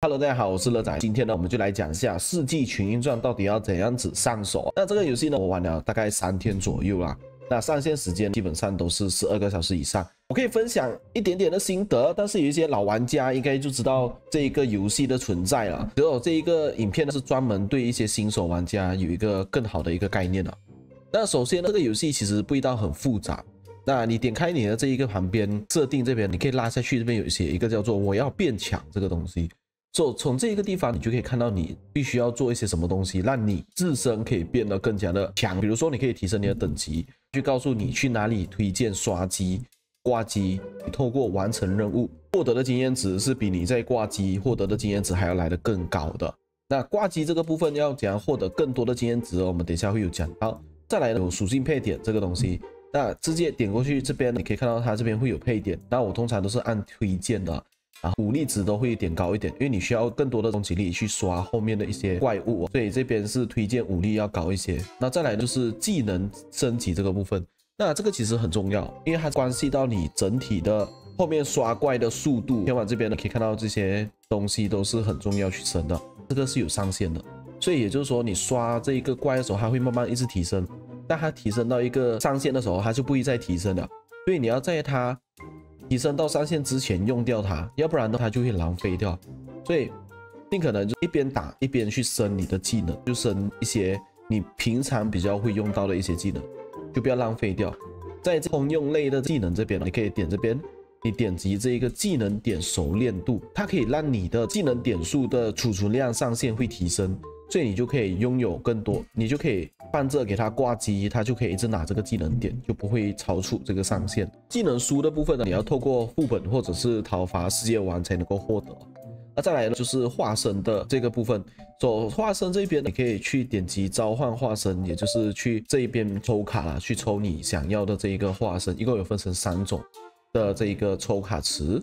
Hello，大家好，我是乐仔。今天呢，我们就来讲一下《世纪群英传》到底要怎样子上手。那这个游戏呢，我玩了大概三天左右啦。那上线时间基本上都是十二个小时以上。我可以分享一点点的心得，但是有一些老玩家应该就知道这一个游戏的存在了。只有这一个影片呢，是专门对一些新手玩家有一个更好的一个概念了。那首先，这个游戏其实不一道很复杂。那你点开你的这一个旁边设定这边，你可以拉下去，这边有一些一个叫做“我要变强”这个东西。就从这一个地方，你就可以看到你必须要做一些什么东西，让你自身可以变得更加的强。比如说，你可以提升你的等级，去告诉你去哪里推荐刷机、挂机。透过完成任务获得的经验值是比你在挂机获得的经验值还要来的更高的。那挂机这个部分要怎样获得更多的经验值？我们等一下会有讲到。再来有属性配点这个东西，那直接点过去这边，你可以看到它这边会有配点。那我通常都是按推荐的。然后武力值都会点高一点，因为你需要更多的攻击力去刷后面的一些怪物，所以这边是推荐武力要高一些。那再来就是技能升级这个部分，那这个其实很重要，因为它关系到你整体的后面刷怪的速度。天网这边呢可以看到这些东西都是很重要去升的，这个是有上限的，所以也就是说你刷这一个怪的时候，它会慢慢一直提升，但它提升到一个上限的时候，它就不会再提升了，所以你要在它。提升到上限之前用掉它，要不然的话就会浪费掉。所以尽可能就一边打一边去升你的技能，就升一些你平常比较会用到的一些技能，就不要浪费掉。在通用类的技能这边，你可以点这边，你点击这一个技能点熟练度，它可以让你的技能点数的储存量上限会提升。所以你就可以拥有更多，你就可以放这给他挂机，他就可以一直拿这个技能点，就不会超出这个上限。技能书的部分呢，你要透过副本或者是讨伐世界王才能够获得。那再来呢，就是化身的这个部分。走化身这边，你可以去点击召唤化身，也就是去这边抽卡啦去抽你想要的这一个化身，一共有分成三种的这一个抽卡池。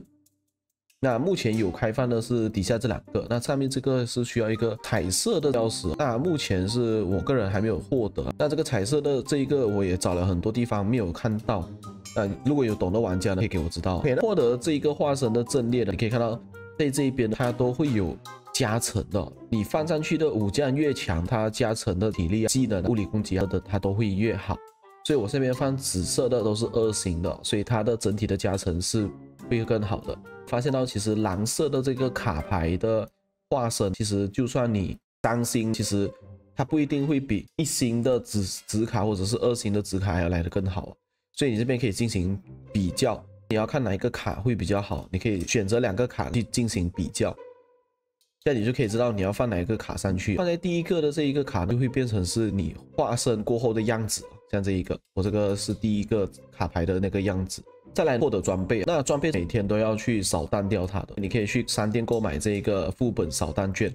那目前有开放的是底下这两个，那上面这个是需要一个彩色的钥匙，那目前是我个人还没有获得。那这个彩色的这一个我也找了很多地方没有看到，呃，如果有懂的玩家呢，可以给我知道。获得这一个化身的阵列呢，你可以看到在这一边它都会有加成的，你放上去的武将越强，它加成的体力、技能、物理攻击啊的它都会越好。所以我这边放紫色的都是二星的，所以它的整体的加成是会更好的。发现到其实蓝色的这个卡牌的化身，其实就算你三星，其实它不一定会比一星的紫紫卡或者是二星的紫卡还要来的更好。所以你这边可以进行比较，你要看哪一个卡会比较好，你可以选择两个卡去进行比较，这样你就可以知道你要放哪一个卡上去。放在第一个的这一个卡就会变成是你化身过后的样子，像这一个，我这个是第一个卡牌的那个样子。再来获得装备，那装备每天都要去扫荡掉它的。你可以去商店购买这一个副本扫荡券，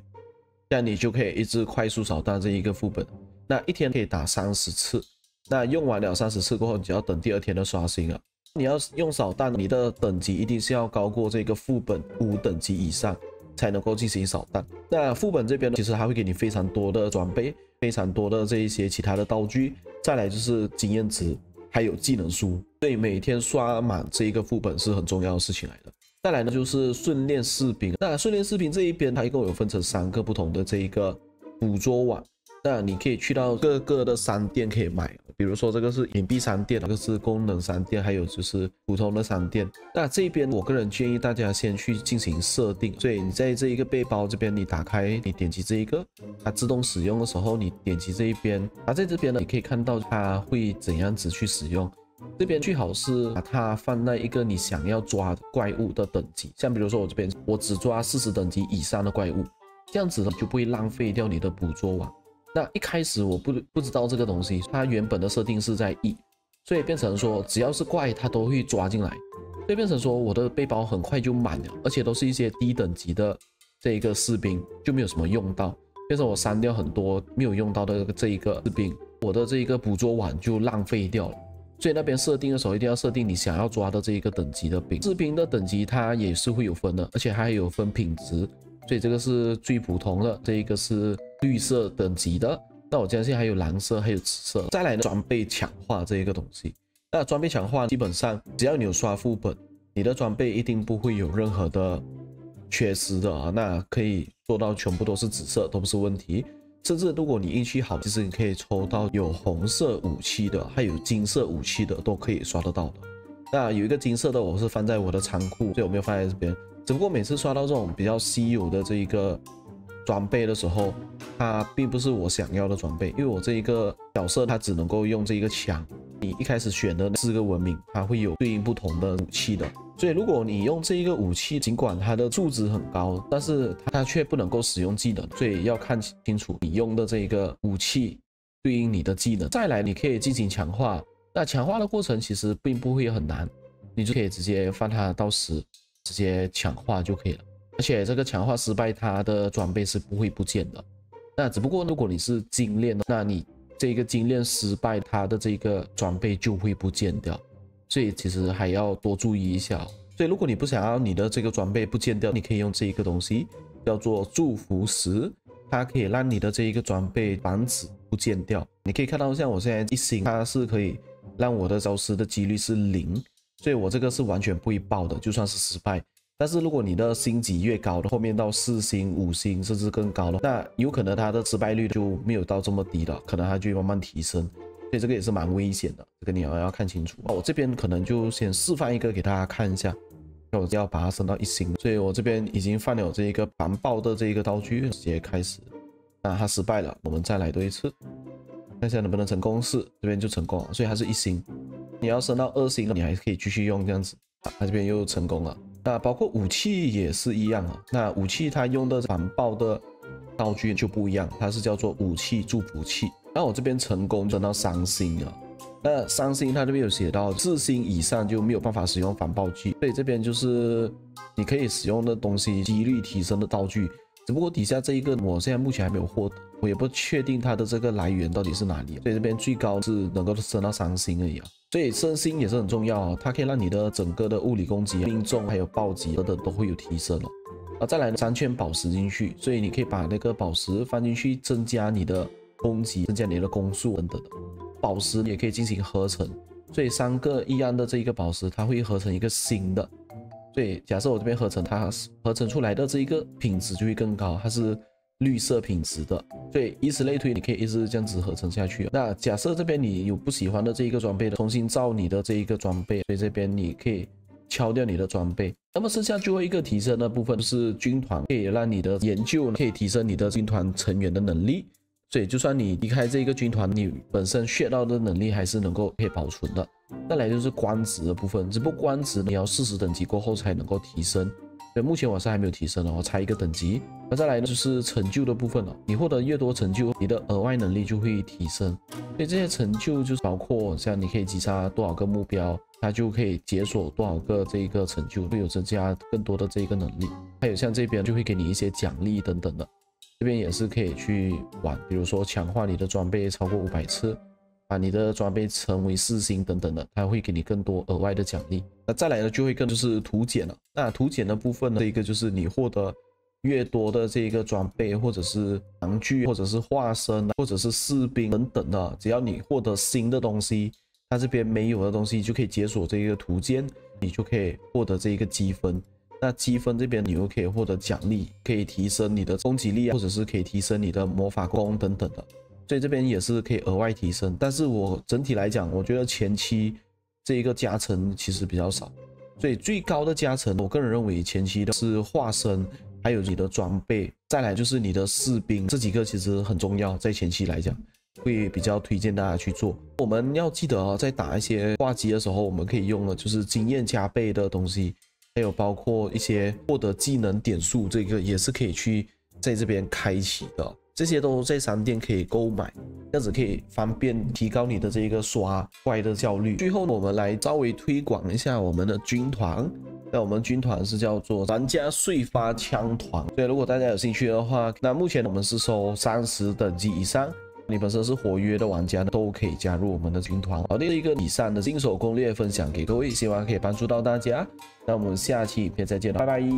这样你就可以一直快速扫荡这一个副本。那一天可以打三十次，那用完了三十次过后，你就要等第二天的刷新了。你要用扫荡，你的等级一定是要高过这个副本五等级以上，才能够进行扫荡。那副本这边呢，其实还会给你非常多的装备，非常多的这一些其他的道具。再来就是经验值。还有技能书，对每天刷满这一个副本是很重要的事情来的。再来呢，就是训练士兵。那训练士兵这一边，它一共有分成三个不同的这一个捕捉网。那你可以去到各个的商店可以买，比如说这个是隐蔽商店，这个是功能商店，还有就是普通的商店。那这边我个人建议大家先去进行设定，所以你在这一个背包这边，你打开，你点击这一个，它自动使用的时候，你点击这一边，它在这边呢，你可以看到它会怎样子去使用。这边最好是把它放在一个你想要抓怪物的等级，像比如说我这边，我只抓四十等级以上的怪物，这样子呢就不会浪费掉你的捕捉网。那一开始我不不知道这个东西，它原本的设定是在一，所以变成说只要是怪它都会抓进来，所以变成说我的背包很快就满了，而且都是一些低等级的这一个士兵就没有什么用到，变成我删掉很多没有用到的这一个士兵，我的这一个捕捉网就浪费掉了。所以那边设定的时候一定要设定你想要抓的这一个等级的兵，士兵的等级它也是会有分的，而且还有分品质。所以这个是最普通的，这一个是绿色等级的。那我相信还有蓝色，还有紫色。再来呢，装备强化这一个东西。那装备强化基本上只要你有刷副本，你的装备一定不会有任何的缺失的啊，那可以做到全部都是紫色都不是问题。甚至如果你运气好，其实你可以抽到有红色武器的，还有金色武器的都可以刷得到的。那有一个金色的，我是放在我的仓库，所以我没有放在这边。只不过每次刷到这种比较稀有的这一个装备的时候，它并不是我想要的装备，因为我这一个角色它只能够用这一个枪。你一开始选的四个文明，它会有对应不同的武器的。所以如果你用这一个武器，尽管它的数值很高，但是它却不能够使用技能，所以要看清楚你用的这一个武器对应你的技能。再来，你可以进行强化。那强化的过程其实并不会很难，你就可以直接放它到十，直接强化就可以了。而且这个强化失败，它的装备是不会不见的。那只不过如果你是精炼，那你这个精炼失败，它的这个装备就会不见掉。所以其实还要多注意一下。所以如果你不想要你的这个装备不见掉，你可以用这一个东西，叫做祝福石，它可以让你的这一个装备防止不见掉。你可以看到，像我现在一星，它是可以让我的消失的几率是零，所以我这个是完全不会爆的，就算是失败。但是如果你的星级越高的，后面到四星、五星甚至更高的，那有可能它的失败率就没有到这么低了，可能它就慢慢提升。所以这个也是蛮危险的，这个你要要看清楚。我这边可能就先示范一个给大家看一下，那我要把它升到一星，所以我这边已经放了这一个防爆的这一个道具，直接开始。那它失败了，我们再来多一次，看一下能不能成功。是这边就成功了，所以它是一星。你要升到二星了，你还可以继续用这样子。它这边又成功了。那包括武器也是一样啊，那武器它用的防爆的道具就不一样，它是叫做武器祝福器。那我这边成功升到三星了，那三星它这边有写到四星以上就没有办法使用防爆剂，所以这边就是你可以使用的东西几率提升的道具，只不过底下这一个我现在目前还没有获得，我也不确定它的这个来源到底是哪里，所以这边最高是能够升到三星而已啊，所以升星也是很重要啊，它可以让你的整个的物理攻击、命中还有暴击等等都会有提升哦。啊，再来三圈宝石进去，所以你可以把那个宝石放进去增加你的。攻击增加你的攻速等等的，宝石也可以进行合成，所以三个一样的这一个宝石，它会合成一个新的。所以假设我这边合成，它合成出来的这一个品质就会更高，它是绿色品质的。所以以此类推，你可以一直这样子合成下去。那假设这边你有不喜欢的这一个装备的，重新造你的这一个装备，所以这边你可以敲掉你的装备。那么剩下最后一个提升的部分是军团，可以让你的研究可以提升你的军团成员的能力。所以，就算你离开这个军团，你本身学到的能力还是能够可以保存的。再来就是官职的部分，只不过官职你要四十等级过后才能够提升。所以，目前我是还没有提升的，我差一个等级。那再来呢，就是成就的部分了。你获得越多成就，你的额外能力就会提升。所以这些成就就是包括像你可以击杀多少个目标，它就可以解锁多少个这一个成就，会有增加更多的这一个能力。还有像这边就会给你一些奖励等等的。这边也是可以去玩，比如说强化你的装备超过五百次，把你的装备成为四星等等的，它会给你更多额外的奖励。那再来呢，就会更就是图鉴了。那图鉴的部分呢，这一个就是你获得越多的这个装备，或者是玩具，或者是化身，或者是士兵等等的，只要你获得新的东西，它这边没有的东西就可以解锁这一个图鉴，你就可以获得这一个积分。那积分这边你又可以获得奖励，可以提升你的攻击力啊，或者是可以提升你的魔法攻等等的，所以这边也是可以额外提升。但是我整体来讲，我觉得前期这一个加成其实比较少，所以最高的加成，我个人认为前期的是化身，还有你的装备，再来就是你的士兵，这几个其实很重要，在前期来讲，会比较推荐大家去做。我们要记得啊，在打一些挂机的时候，我们可以用的就是经验加倍的东西。还有包括一些获得技能点数，这个也是可以去在这边开启的，这些都在商店可以购买，这样子可以方便提高你的这个刷怪的效率。最后我们来稍微推广一下我们的军团，那我们军团是叫做玩家碎发枪团，所以如果大家有兴趣的话，那目前我们是收三十等级以上。你本身是活跃的玩家呢，都可以加入我们的军团。好，这一个以上的新手攻略分享给各位，希望可以帮助到大家。那我们下期影片再见了，拜拜。